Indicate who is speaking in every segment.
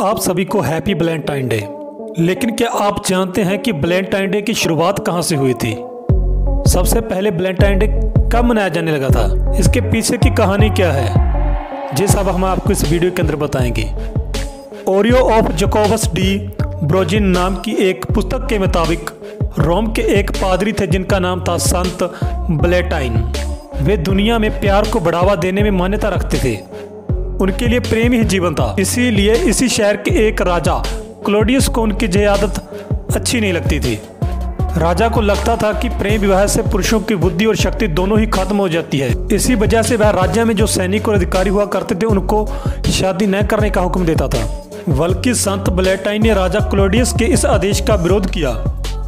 Speaker 1: आप सभी को हैप्पी वैलेंटाइन डे। लेकिन क्या आप जानते हैं कि वैलेंटाइन डे की शुरुआत कहाँ से हुई थी? सबसे पहले वैलेंटाइन डे कब मनाया जाने लगा था? इसके पीछे की कहानी क्या है? जी सब हम आपको इस वीडियो के अंदर बताएँगे। ओरियो ऑफ़ जकोबस डी ब्रोजिन नाम की एक पुस्तक के मुताबिक, रोम के एक पादरी थे जिनका नाम था संत ब्लेटाइन। वे दुनिया में प्यार को बढ़ावा देने में मान्यता रखते थे। उनके लिए प्रेम ही जीवन था। इसीलिए इसी शहर के एक राजा, क्लोडियस को उनकी यह आदत अच्छी नहीं लगती थी। राजा को लगता था कि प्रेम विवाह से पुरुषों की बुद्धि और शक्ति दोनों ही खत्म हो जाती है। इसी वजह से वह राज्य में जो सैनिक और अधिकारी हुआ करते थे, उनको शादी न करने का हुक्म देता था। बल्कि संत ब्लेटाइन ने राजा क्लोडियस के इस आदेश का विरोध किया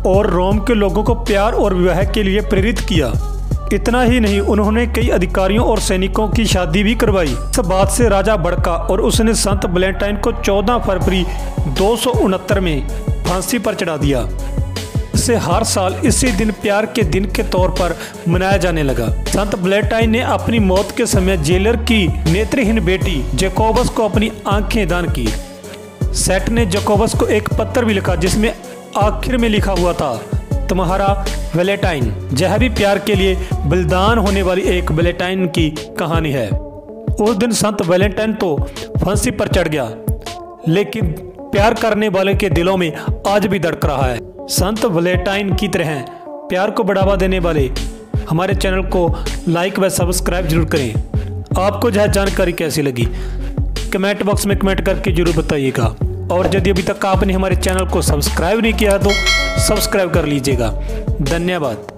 Speaker 1: और रोम के लोगों को प्यार और विवाह के लिए प्रेरित किया। इतना ही नहीं, उन्होंने कई अधिकारियों और सैनिकों की शादी भी करवाई। इस बात से राजा भड़का और उसने संत ब्लेंटाइन को 14 फरवरी दो सौ उनहत्तर में फांसी पर चढ़ा दिया। इसे हर साल इसी दिन प्यार के दिन के तौर पर मनाया जाने लगा। संत ब्लेटाइन ने अपनी मौत के समय जेलर की नेत्रहीन बेटी जेकोबस को अपनी आँखें दान की। सेट ने जेकोबस को एक पत्र भी लिखा जिसमें आखिर में लिखा हुआ था तुम्हारा वेलेटाइन। यह भी प्यार के लिए बलिदान होने वाली एक वेलेटाइन की कहानी है। उस दिन संत वेलेंटाइन तो फांसी पर चढ़ गया, लेकिन प्यार करने वाले के दिलों में आज भी धड़क रहा है। संत वेलेटाइन की तरह प्यार को बढ़ावा देने वाले हमारे चैनल को लाइक व सब्सक्राइब ज़रूर करें। आपको यह जानकारी कैसी लगी, कमेंट बॉक्स में कमेंट करके ज़रूर बताइएगा। और यदि अभी तक आपने हमारे चैनल को सब्सक्राइब नहीं किया तो सब्सक्राइब कर लीजिएगा। धन्यवाद।